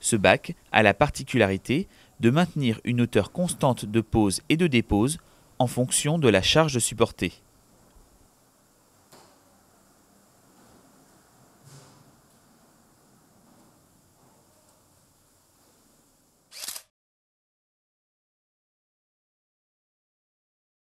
Ce bac a la particularité de maintenir une hauteur constante de pose et de dépose en fonction de la charge supportée.